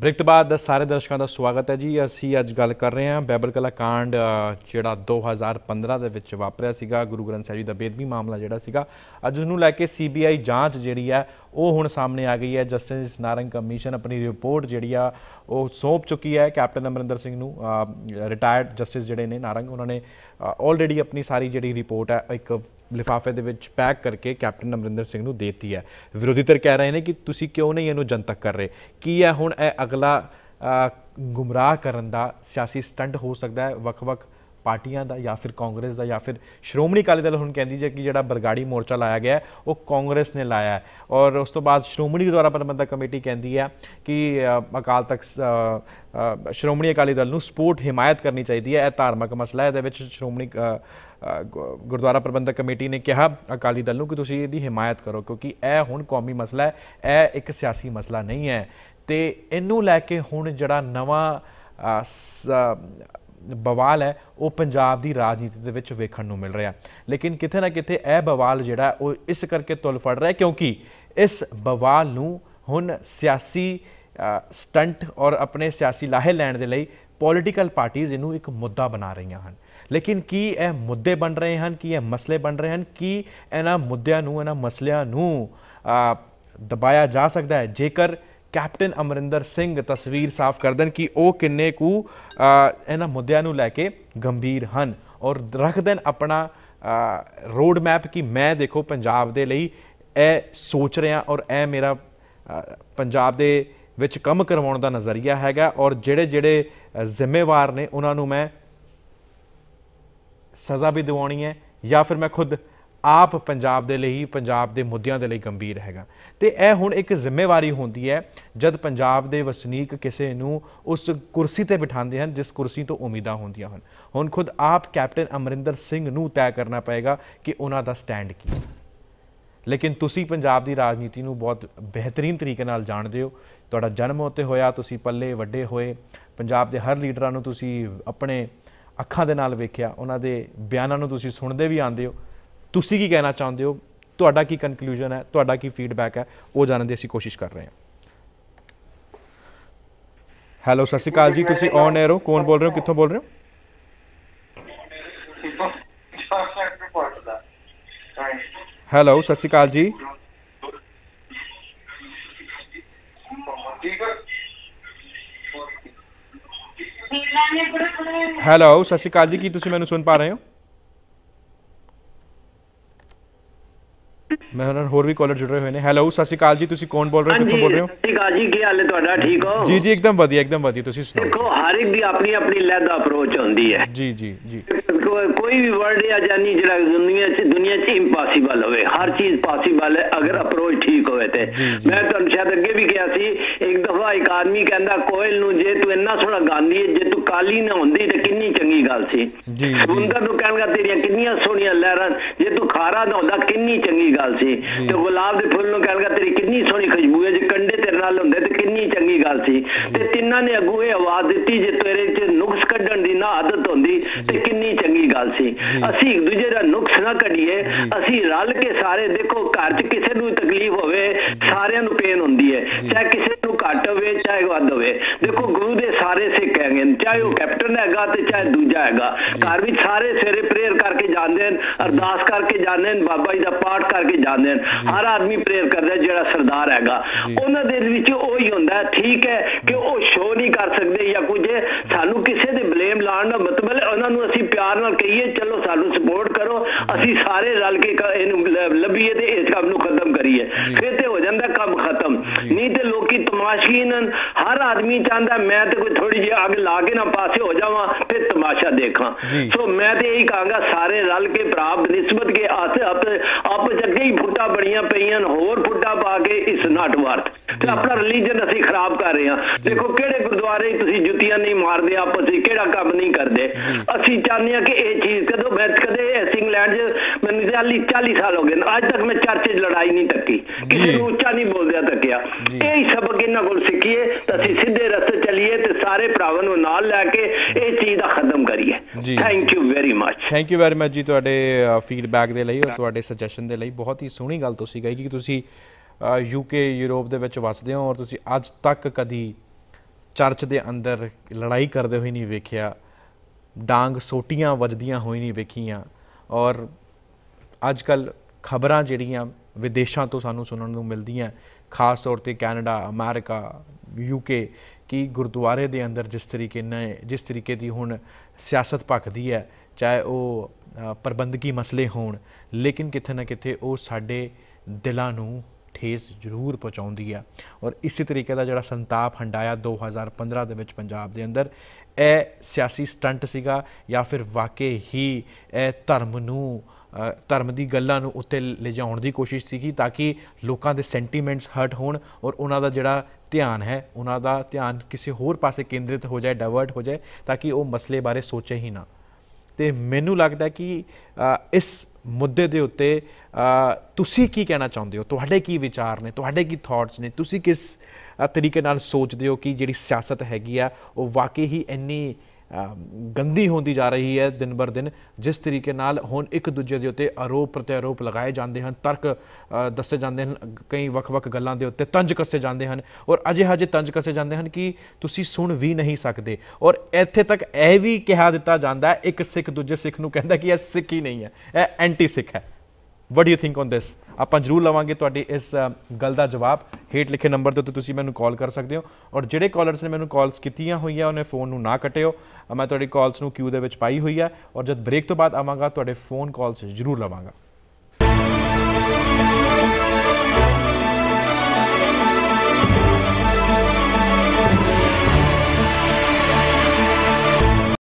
Break ਤੋਂ ਬਾਅਦ ਸਾਰੇ ਦਰਸ਼ਕਾਂ ਦਾ ਸਵਾਗਤ ਹੈ ਜੀ। ਅਸੀਂ ਅੱਜ ਗੱਲ ਕਰ ਰਹੇ ਹਾਂ ਬਾਈਬਲ ਕਲਾ ਕਾਂਡ ਅ, ਜਿਹੜਾ 2015 ਦੇ ਵਿੱਚ ਵਾਪਰਿਆ ਸੀਗਾ। ਗੁਰੂ ਗ੍ਰੰਥ ਸਾਹਿਬ ਜੀ ਦਾ ਬੇਦਬੀ ਮਾਮਲਾ ਜਿਹੜਾ ਸੀਗਾ ਅੱਜ ਉਸ ਨੂੰ ਲੈ ਕੇ ਸੀਬੀਆਈ ਜਾਂਚ ਜਿਹੜੀ ਹੈ ਉਹ ਹੁਣ ਸਾਹਮਣੇ ਆ ਗਈ ਹੈ। ਜਸਟਿਸ ਨਾਰੰਗ ਕਮਿਸ਼ਨ ਆਪਣੀ ਰਿਪੋਰਟ ਜਿਹੜੀ ਆ ਉਹ ਸੌਂਪ ਚੁੱਕੀ ਹੈ। ਕੈਪਟਨ ਅਮਰਿੰਦਰ ਸਿੰਘ ਨੂੰ ਰਿਟਾਇਰਡ ਜਸਟਿਸ ਜਿਹੜੇ ਨੇ ਨਾਰੰਗ ਉਹਨਾਂ ਨੇ ਆਲਰੇਡੀ ਆਪਣੀ ਸਾਰੀ ਜਿਹੜੀ ਰਿਪੋਰਟ ਹੈ ਇੱਕ ਲਿਫਾਫੇ ਦੇ ਵਿੱਚ ਪੈਕ ਕਰਕੇ ਕੈਪਟਨ ਅਮਰਿੰਦਰ ਸਿੰਘ ਨੂੰ ਦੇਤੀ ਹੈ। ਵਿਰੋਧੀ ਧਿਰ ਕਹਿ ਰਹੇ ਨੇ ਕਿ ਤੁਸੀਂ ਕਿਉਂ ਨਹੀਂ ਇਹਨੂੰ ਜਨਤਕ ਕਰ ਰਹੇ? ਕੀ ਹੈ ਹੁਣ ਇਹ ਅਗਲਾ ਗੁੰਮਰਾਹ ਕਰਨ ਦਾ ਸਿਆਸੀ ਸਟੰਟ ਹੋ ਸਕਦਾ ਹੈ ਵੱਖ-ਵੱਖ ਪਾਰਟੀਆਂ ਦਾ ਜਾਂ ਫਿਰ ਕਾਂਗਰਸ ਦਾ ਜਾਂ ਫਿਰ ਸ਼੍ਰੋਮਣੀ ਅਕਾਲੀ ਦਲ ਹੁਣ ਕਹਿੰਦੀ ਜੇ ਕਿ ਜਿਹੜਾ ਬਰਗਾੜੀ ਮੋਰਚਾ ਲਾਇਆ ਗਿਆ ਉਹ ਕਾਂਗਰਸ ਨੇ ਲਾਇਆ ਹੈ। ਔਰ ਉਸ ਤੋਂ ਬਾਅਦ ਸ਼੍ਰੋਮਣੀ ਗੁਰਦੁਆਰਾ ਪ੍ਰਬੰਧਕ ਕਮੇਟੀ ਕਹਿੰਦੀ ਹੈ ਕਿ ਅਕਾਲ ਤਖਤ ਸ਼੍ਰੋਮਣੀ ਅਕਾਲੀ ਦਲ ਨੂੰ ਸਪੋਰਟ ਹਿਮਾਇਤ ਕਰਨੀ ਚਾਹੀਦੀ ਹੈ। ਇਹ ਧਾਰਮਿਕ ਮਸਲਾ ਹੈ ਇਹਦੇ ਵਿੱਚ ਸ਼੍ਰੋਮਣੀ ਅ, ਗੁਰਦੁਆਰਾ ਪ੍ਰਬੰਧਕ ਕਮੇਟੀ ਨੇ ਕਿਹਾ, ਅਕਾਲੀ ਦਲ ਨੂੰ ਕਿ ਤੁਸੀਂ ਇਹਦੀ ਹਿਮਾਇਤ ਕਰੋ, ਕਿਉਂਕਿ ਇਹ ਹੁਣ ਕੌਮੀ ਮਸਲਾ ਹੈ, ਇਹ ਇੱਕ ਸਿਆਸੀ ਮਸਲਾ ਨਹੀਂ ਹੈ। ਤੇ ਇਹਨੂੰ ਲੈ ਕੇ ਹੁਣ ਜਿਹੜਾ ਨਵਾਂ ਬਵਾਲ ਹੈ, ਉਹ ਪੰਜਾਬ ਦੀ ਰਾਜਨੀਤੀ ਦੇ ਵਿੱਚ ਵੇਖਣ ਨੂੰ ਮਿਲ ਰਿਹਾ। ਲੇਕਿਨ ਕਿਤੇ ਨਾ ਕਿਤੇ ਇਹ ਬਵਾਲ ਜਿਹੜਾ ਉਹ ਇਸ ਕਰਕੇ ਤੁਲ ਫੜ ਰਿਹਾ ਕਿਉਂਕਿ ਇਸ ਬਵਾਲ ਨੂੰ ਹੁਣ ਸਿਆਸੀ ਸਟੰਟ ਔਰ ਆਪਣੇ ਸਿਆਸੀ ਲਾਹੇ ਲੈਣ ਦੇ ਲਈ ਪੋਲੀਟੀਕਲ ਪਾਰਟੀਆਂ ਇਹਨੂੰ ਇੱਕ ਮੁੱਦਾ ਬਣਾ ਰਹੀਆਂ ਹਨ। ਲੇਕਿਨ ਕੀ ਇਹ ਮੁੱਦੇ ਬਣ ਰਹੇ ਹਨ, ਕੀ ਇਹ ਮਸਲੇ ਬਣ ਰਹੇ ਹਨ, ਕੀ ਇਹਨਾਂ ਮੁੱਦਿਆਂ ਨੂੰ, ਇਹਨਾਂ ਮਸਲਿਆਂ ਨੂੰ ਦਬਾਇਆ ਜਾ ਸਕਦਾ ਹੈ? ਜੇਕਰ ਕੈਪਟਨ ਅਮਰਿੰਦਰ ਸਿੰਘ ਤਸਵੀਰ ਸਾਫ਼ ਕਰ ਦੇਣ ਕਿ ਉਹ ਕਿੰਨੇ ਕੁ ਇਹਨਾਂ ਮੁੱਦਿਆਂ ਨੂੰ ਲੈ ਕੇ ਗੰਭੀਰ ਹਨ ਔਰ ਰੱਖ ਦੇਣ ਆਪਣਾ ਰੋਡ ਮੈਪ ਕਿ ਮੈਂ ਦੇਖੋ ਪੰਜਾਬ ਦੇ ਲਈ ਇਹ ਸੋਚ ਰਿਹਾ ਔਰ ਇਹ ਮੇਰਾ ਪੰਜਾਬ ਦੇ ਵਿੱਚ ਕੰਮ ਕਰਵਾਉਣ ਦਾ ਨਜ਼ਰੀਆ ਹੈਗਾ ਔਰ ਜਿਹੜੇ ਜਿਹੜੇ ਜ਼ਿੰਮੇਵਾਰ ਨੇ ਉਹਨਾਂ ਨੂੰ ਮੈਂ ਸਜ਼ਾ ਵੀ ਦਿਵਾਉਣੀ ਹੈ ਜਾਂ ਫਿਰ ਮੈਂ ਖੁਦ ਆਪ ਪੰਜਾਬ ਦੇ ਲਈ, ਪੰਜਾਬ ਦੇ ਮੁੱਦਿਆਂ ਦੇ ਲਈ ਗੰਭੀਰ ਹੈਗਾ। ਤੇ ਇਹ ਹੁਣ ਇੱਕ ਜ਼ਿੰਮੇਵਾਰੀ ਹੁੰਦੀ ਹੈ, ਜਦ ਪੰਜਾਬ ਦੇ ਵਸਨੀਕ ਕਿਸੇ ਨੂੰ ਉਸ ਕੁਰਸੀ ਤੇ ਬਿਠਾਉਂਦੇ ਹਨ, ਜਿਸ ਕੁਰਸੀ ਤੋਂ ਉਮੀਦਾਂ ਹੁੰਦੀਆਂ ਹਨ। ਹੁਣ ਖੁਦ ਆਪ ਕੈਪਟਨ ਅਮਰਿੰਦਰ ਸਿੰਘ ਨੂੰ ਤੈਅ ਕਰਨਾ ਪਏਗਾ ਕਿ ਉਹਨਾਂ ਦਾ ਸਟੈਂਡ ਕੀ ਹੈ। ਲੇਕਿਨ ਤੁਸੀਂ ਪੰਜਾਬ ਦੀ ਰਾਜਨੀਤੀ ਨੂੰ ਬਹੁਤ ਬਿਹਤਰੀਨ ਤਰੀਕੇ ਨਾਲ ਜਾਣਦੇ ਹੋ। ਤੁਹਾਡਾ ਜਨਮ ਉੱਤੇ ਹੋਇਆ, ਤੁਸੀਂ ਪੱਲੇ ਵੱਡੇ ਹੋਏ। ਪੰਜਾਬ ਦੇ ਹਰ ਲੀਡਰਾਂ ਨੂੰ ਤੁਸੀਂ ਆਪਣੇ ਅੱਖਾਂ ਦੇ ਨਾਲ ਵੇਖਿਆ, ਉਹਨਾਂ ਦੇ ਬਿਆਨਾਂ ਨੂੰ ਤੁਸੀਂ ਸੁਣਦੇ ਵੀ ਆਉਂਦੇ ਹੋ। ਤੁਸੀਂ ਕੀ ਕਹਿਣਾ ਚਾਹੁੰਦੇ ਹੋ? ਤੁਹਾਡਾ ਕੀ ਕਨਕਲੂਜਨ ਹੈ? ਤੁਹਾਡਾ ਕੀ ਫੀਡਬੈਕ ਹੈ? ਉਹ ਜਾਣਨ ਦੀ ਅਸੀਂ ਕੋਸ਼ਿਸ਼ ਕਰ ਰਹੇ ਹਾਂ। ਹੈਲੋ ਸਤਿ ਸ਼੍ਰੀ ਅਕਾਲ ਜੀ, ਤੁਸੀਂ ਔਨ 에ਅਰ ਹੋ? ਕੌਣ ਬੋਲ ਰਹੇ ਹੋ? ਕਿੱਥੋਂ ਬੋਲ ਰਹੇ ਹੋ? ਹੈਲੋ ਸਤਿ ਸ਼੍ਰੀ ਅਕਾਲ ਜੀ। ਹੈਲੋ ਸਤਿ ਸ਼੍ਰੀ ਅਕਾਲ ਜੀ ਕੀ ਤੁਸੀਂ ਮੈਨੂੰ ਸੁਣ ਪਾ ਰਹੇ ਹੋ? ਮੈਂ ਨਾਲ ਹੋਰ ਵੀ ਕਾਲਰ ਜੁੜ ਰਹੇ ਹੋਏ ਨੇ। ਹੈਲੋ ਸਤਿ ਸ਼੍ਰੀ ਅਕਾਲ ਜੀ ਤੁਸੀਂ ਕੌਣ ਬੋਲ ਰਹੇ ਹੋ ਕਿੱਥੋਂ ਬੋਲ ਰਹੇ ਹੋ? ਸਤਿ ਸ਼੍ਰੀ ਅਕਾਲ ਜੀ ਕੀ ਹਾਲ ਹੈ ਤੁਹਾਡਾ ਠੀਕ ਹੋ? ਜੀ ਜੀ ਇੱਕਦਮ ਵਧੀਆ ਇੱਕਦਮ ਵਧੀਆ ਤੁਸੀਂ ਸੁਣਾਓ। ਦੇਖੋ ਹਰ ਇੱਕ ਦੀ ਆਪਣੀ ਆਪਣੀ ਲਹਿਦਾ ਅਪਰੋਚ ਹੁੰਦੀ ਹੈ। ਜੀ ਜੀ ਜੀ। ਕੋਈ ਵੀ ਵਰਡ ਆ ਜਾਨੀ ਜਿਹੜਾ ਦੁਨੀਆ 'ਚ ਦੁਨੀਆ 'ਚ ਇੰਪੋਸੀਬਲ ਹੋਵੇ। ਹਰ ਚੀਜ਼ ਪੋਸੀਬਲ ਹੈ ਅਗਰ ਅਪਰੋਚ ਠੀਕ ਹੋਵੇ ਤੇ। ਜੀ, ਜੀ। ਮੈਂ ਤੁਹਾਨੂੰ ਸ਼ਾਇਦ ਅੱਗੇ ਵੀ ਕਿਹਾ ਸੀ ਇੱਕ ਦਫਾ ਇੱਕ ਆਦਮੀ ਕਹਿੰਦਾ ਕੋਇਲ ਨੂੰ ਜੇ ਤੂੰ ਇੰਨਾ ਸੋਹਣਾ ਗਾਉਂਦੀ ਹੈ ਜੇ ਤੂੰ ਕਾਲੀ ਨਾ ਹੁੰਦੀ ਤੇ ਕਿੰਨੀ ਚੰਗੀ ਗੱਲ ਸੀ? ਜੀ, ਜੀ। ਸਮੁੰਦਰ ਨੂੰ ਕਹਿਣਗਾ ਤੇਰੀਆਂ ਕਿੰਨੀਆਂ ਸੋਹਣੀਆਂ ਲਹਿਰਾਂ ਜੇ ਤੂੰ ਖਾਰਾ ਨਾ ਹੁੰਦਾ ਕਿੰਨੀ ਚੰਗੀ ਗੱਲ ਸੀ? ਤੇ ਗੁਲਾਬ ਦੇ ਫੁੱਲ ਨੂੰ ਕਹਿਣਗਾ ਤੇਰੀ ਕਿੰਨੀ ਸੋਹਣੀ ਖੁਸ਼ਬੂ ਹੈ ਜੇ ਕੰਡੇ ਤੇਰੇ ਨਾਲ ਹੁੰਦੇ ਤੇ ਕਿੰਨੀ ਚੰਗੀ ਗੱਲ ਸੀ? ਤੇ ਤਿੰਨਾਂ ਨੇ ਅੱਗੋਂ ਇਹ ਆਵਾਜ਼ ਦਿੱਤੀ ਜੇ ਤੇਰੇ 'ਚ ਗੱਲ ਸੀ। ਅਸੀਂ ਇੱਕ ਦੂਜੇ ਦਾ ਨੁਕਸ ਨਾ ਕੱਢੀਏ। ਅਸੀਂ ਰਲ ਕੇ ਸਾਰੇ ਦੇਖੋ ਘਰ 'ਚ ਕਿਸੇ ਨੂੰ ਤਕਲੀਫ ਹੋਵੇ ਸਾਰਿਆਂ ਨੂੰ ਪੇਨ ਹੁੰਦੀ ਹੈ। ਚਾਹੇ ਕਿਸੇ ਨੂੰ ਘੱਟ ਹੋਵੇ ਚਾਹੇ ਵੱਧ ਹੋਵੇ। ਦੇਖੋ ਗੁਰੂ ਦੇ ਸਾਰੇ ਸਿੱਖ ਹੈਗੇ ਚਾਹੇ ਉਹ ਕੈਪਟਨ ਹੈਗਾ ਤੇ ਚਾਹੇ ਦੂਜਾ ਹੈਗਾ। ਘਰ ਵਿੱਚ ਸਾਰੇ ਸਵੇਰੇ ਪ੍ਰੇਅਰ ਕਰਕੇ ਜਾਂਦੇ ਨੇ ਅਰਦਾਸ ਕਰਕੇ ਜਾਂਦੇ ਨੇ ਬਾਬਾ ਜੀ ਦਾ ਪਾਠ ਕਰਕੇ ਜਾਂਦੇ ਨੇ ਹਰ ਆਦਮੀ ਪ੍ਰੇਅਰ ਕਰਦਾ ਜਿਹੜਾ ਸਰਦਾਰ ਹੈਗਾ। ਉਹਨਾਂ ਦੇ ਵਿੱਚ ਉਹੀ ਹੁੰਦਾ ਹੈ, ਠੀਕ ਹੈ ਕਿ ਉਹ ਸ਼ੋਅ ਨਹੀਂ ਕਰ ਸਕਦੇ ਜਾਂ ਕੁਝ ਕਿਸੇ ਦੇ ਮਤਲਬ ਹੈ ਉਹਨਾਂ ਨੂੰ ਅਸੀਂ ਪਿਆਰ ਨਾਲ ਕਹੀਏ ਚਲੋ ਸਾਨੂੰ ਸਪੋਰਟ ਕਰੋ ਅਸੀਂ ਸਾਰੇ ਰਲ ਕੇ ਇਹਨੂੰ ਲੱਭੀਏ ਤੇ ਇਸ ਕੰਮ ਨੂੰ ਖਤਮ ਕਰੀਏ। ਫਿਰ ਤੇ ਹੋ ਜਾਂਦਾ ਕੰਮ ਨਹੀਂ ਤੇ ਲੋਕੀ ਤਮਾਸ਼ੀਨ ਹਨ। ਹਰ ਆਦਮੀ ਚਾਹੁੰਦਾ ਮੈਂ ਤੇ ਕੋਈ ਥੋੜੀ ਜਿਹੀ ਅੱਗ ਲਾ ਕੇ ਨਾ ਪਾਸੇ ਹੋ ਜਾਵਾਂ ਤੇ ਤਮਾਸ਼ਾ ਦੇਖਾਂ। ਸੋ ਮੈਂ ਤੇ ਇਹੀ ਕਹਾਂਗਾ ਸਾਰੇ ਰਲ ਕੇ ਭਰਾ ਬਨਿਸਬਤ ਕੇ ਆਸ ਆਪ ਆਪ ਅੱਗੇ ਹੀ ਫੁੱਟਾਂ ਬੜੀਆਂ ਪਈਆਂ ਨੇ, ਹੋਰ ਫੁੱਟਾਂ ਪਾ ਕੇ ਇਸ ਨਾਟ ਵਰਤ ਤੇ ਆਪਣਾ ਰਿਲੀਜਨ ਅਸੀਂ ਖਰਾਬ ਕਰ ਰਹੇ ਹਾਂ। ਦੇਖੋ ਕਿਹੜੇ ਗੁਰਦੁਆਰੇ ਤੁਸੀਂ ਜੁੱਤੀਆਂ ਨਹੀਂ ਮਾਰਦੇ ਆਪਸ ਵਿੱਚ ਕਿਹੜਾ ਕੰਮ ਨਹੀਂ ਕਰਦੇ। ਅਸੀਂ ਚਾਹੁੰਦੇ ਹਾਂ ਕਿ ਇਹ ਚੀਜ਼ ਕਦੋਂ ਮੈਂ ਕਦੇ ਇੰਗਲੈਂਡ 'ਚ ਮੈਨੂੰ 40 40 ਸਾਲ ਹੋ ਗਏ ਅੱਜ ਤੱਕ ਮੈਂ ਚਰਚ 'ਚ ਲੜਾਈ ਨਹੀਂ ਤੱਕੀ ਕਿਸੇ। ਨੂੰ ਉੱਚਾ ਨਹੀਂ ਬੋਲਦਿਆ ਤੱਕਿਆ। ਇਹ ਸਬਕ ਇਹਨਾਂ ਕੋਲ ਸਿੱਖੀਏ ਤਾਂ ਅਸੀਂ ਸਿੱਧੇ ਰਸਤੇ ਚੱਲੀਏ ਤੇ ਸਾਰੇ ਭਰਾਵਾਂ ਨੂੰ ਨਾਲ ਲੈ ਕੇ ਇਹ ਚੀਜ਼ ਦਾ ਖਤਮ ਕਰੀਏ। Thank you very much thank you very much ਜੀ ਤੁਹਾਡੇ ਫੀਡਬੈਕ ਦੇ ਲਈ ਔਰ ਤੁਹਾਡੇ ਸੁਜੈਸ਼ਨ ਦੇ ਲਈ। ਬਹੁਤ ਹੀ ਸੋਹਣੀ ਗੱਲ ਤੁਸੀਂ ਕਹੀ ਕਿ ਤੁਸੀਂ ਯੂਕੇ ਯੂਰਪ ਦੇ ਵਿੱਚ ਵਸਦੇ ਹੋ ਔਰ ਤੁਸੀਂ ਅੱਜ ਤੱਕ ਕਦੀ ਚਰਚ ਦੇ ਅੰਦਰ ਲੜਾਈ ਕਰਦੇ ਹੋਏ ਨਹੀਂ ਵੇਖਿਆ। ਡਾਂਗ ਸੋਟੀਆਂ ਵੱਜਦੀਆਂ ਹੋਈ ਨਹੀਂ ਵੇਖੀਆਂ ਔਰ ਅੱਜ ਕੱਲ ਖਬਰਾਂ ਜਿਹੜੀਆਂ ਵਿਦੇਸ਼ਾਂ ਤੋਂ ਸਾਨੂੰ ਸੁਣਨ ਨੂੰ ਮਿਲਦੀਆਂ ਖਾਸ ਤੌਰ ਤੇ ਕੈਨੇਡਾ, ਅਮਰੀਕਾ ਯੂਕੇ ਕਿ ਗੁਰਦੁਆਰੇ ਦੇ ਅੰਦਰ ਜਿਸ ਤਰੀਕੇ ਨਾਲ ਜਿਸ ਤਰੀਕੇ ਦੀ ਹੁਣ ਸਿਆਸਤ ਭਖਦੀ ਹੈ, ਚਾਹੇ ਉਹ ਪ੍ਰਬੰਧਕੀ ਮਸਲੇ ਹੋਣ, ਲੇਕਿਨ ਕਿਤੇ ਨਾ ਕਿਤੇ ਉਹ ਸਾਡੇ ਦਿਲਾਂ ਨੂੰ ਠੇਸ ਜ਼ਰੂਰ ਪਹੁੰਚਾਉਂਦੀ ਆ। ਔਰ ਇਸੇ ਤਰੀਕੇ ਦਾ ਜਿਹੜਾ ਸੰਤਾਪ ਹੰਡਾਇਆ 2015 ਦੇ ਵਿੱਚ ਪੰਜਾਬ ਦੇ ਅੰਦਰ, ਇਹ ਸਿਆਸੀ ਸਟੰਟ ਸੀਗਾ ਜਾਂ ਫਿਰ ਵਾਕਈ ਹੀ ਇਹ ਧਰਮ ਨੂੰ ਧਰਮ ਦੀ ਗੱਲਾਂ ਨੂੰ ਉੱਤੇ ਲਿਜਾਉਣ ਦੀ ਕੋਸ਼ਿਸ਼ ਸੀਗੀ ਤਾਂ ਕਿ ਲੋਕਾਂ ਦੇ ਸੈਂਟੀਮੈਂਟਸ ਹਰਟ ਹੋਣ ਔਰ ਉਹਨਾਂ ਦਾ ਜਿਹੜਾ ਧਿਆਨ ਹੈ, ਉਹਨਾਂ ਦਾ ਧਿਆਨ ਕਿਸੇ ਹੋਰ ਪਾਸੇ ਕੇਂਦਰਿਤ ਹੋ ਜਾਏ ਡਾਇਵਰਟ ਹੋ ਜਾਏ ਤਾਂ ਕਿ ਉਹ ਮਸਲੇ ਬਾਰੇ ਸੋਚੇ ਹੀ ਨਾ। ਤੇ ਮੈਨੂੰ ਲੱਗਦਾ ਕਿ ਇਸ ਮੁੱਦੇ ਦੇ ਉੱਤੇ ਤੁਸੀਂ ਕੀ ਕਹਿਣਾ ਚਾਹੁੰਦੇ ਹੋ? ਤੁਹਾਡੇ ਕੀ ਵਿਚਾਰ ਨੇ? ਤੁਹਾਡੇ ਕੀ ਥਾਟਸ ਨੇ? ਤੁਸੀਂ ਕਿਸ ਤਰੀਕੇ ਨਾਲ ਸੋਚਦੇ ਹੋ ਕਿ ਜਿਹੜੀ ਸਿਆਸਤ ਹੈਗੀ ਆ, ਉਹ ਵਾਕਈ ਹੀ ਇੰਨੀ ਗੰਦੀ ਹੁੰਦੀ ਜਾ ਰਹੀ ਹੈ ਦਿਨ ਬਰ ਦਿਨ। ਜਿਸ ਤਰੀਕੇ ਨਾਲ ਹੁਣ ਇੱਕ ਦੂਜੇ ਦੇ ਉੱਤੇ ਆਰੋਪ ਪ੍ਰਤਿਆਰੋਪ ਲਗਾਏ ਜਾਂਦੇ ਹਨ, ਤਰਕ ਦੱਸੇ ਜਾਂਦੇ ਹਨ, ਕਈ ਵੱਖ-ਵੱਖ ਗੱਲਾਂ ਦੇ ਉੱਤੇ ਤੰਜ ਕੱਸੇ ਜਾਂਦੇ ਹਨ। ਔਰ ਅਜੇ ਹਜੇ ਤੰਜ ਕੱਸੇ ਜਾਂਦੇ ਹਨ ਕਿ ਤੁਸੀਂ ਸੁਣ ਵੀ ਨਹੀਂ ਸਕਦੇ। ਔਰ ਇੱਥੇ ਤੱਕ ਇਹ ਵੀ ਕਿਹਾ ਦਿੱਤਾ ਜਾਂਦਾ ਹੈ ਇੱਕ ਸਿੱਖ ਦੂਜੇ ਸਿੱਖ ਨੂੰ ਕਹਿੰਦਾ ਕਿ ਇਹ ਸਿੱਖ ਹੀ ਨਹੀਂ ਹੈ, ਇਹ ਐਂਟੀ ਸਿੱਖ ਹੈ। What do you think on this ਆਪਾਂ ਜਰੂਰ ਲਵਾਂਗੇ ਤੁਹਾਡੀ ਇਸ ਗੱਲ ਦਾ ਜਵਾਬ। ਹੇਠ ਲਿਖੇ ਨੰਬਰ ਤੇ ਤੁਸੀਂ ਮੈਨੂੰ ਕਾਲ ਕਰ ਸਕਦੇ ਹੋ। ਔਰ ਜਿਹੜੇ ਕਾਲਰਸ ਨੇ ਮੈਨੂੰ ਕਾਲਸ ਕੀਤੀਆਂ ਹੋਈਆਂ, ਉਹਨੇ ਫੋਨ ਨੂੰ ਨਾ ਕਟਿਓ। ਮੈਂ ਤੁਹਾਡੀ ਕਾਲਸ ਨੂੰ ਕਿਊ ਦੇ ਵਿੱਚ ਪਾਈ ਹੋਈ ਹੈ ਔਰ ਜਦ ਬ੍ਰੇਕ ਤੋਂ ਬਾਅਦ ਆਵਾਂਗਾ, ਤੁਹਾਡੇ ਫੋਨ ਕਾਲਸ ਜਰੂਰ ਲਵਾਂਗਾ।